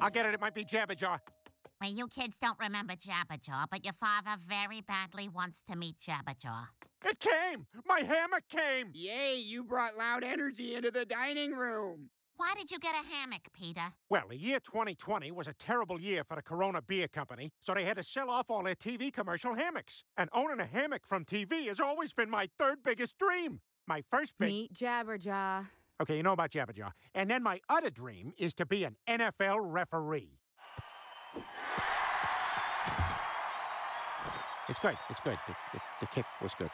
I'll get it. It might be Jabberjaw. Well, you kids don't remember Jabberjaw, but your father very badly wants to meet Jabberjaw. It came! My hammock came! Yay, you brought loud energy into the dining room. Why did you get a hammock, Peter? Well, the year 2020 was a terrible year for the Corona Beer Company, so they had to sell off all their TV commercial hammocks. And owning a hammock from TV has always been my third biggest dream. My first big. Meet Jabberjaw. Okay, you know about Jabberjaw. And then my other dream is to be an NFL referee. It's good. It's good. The, the, the kick was good.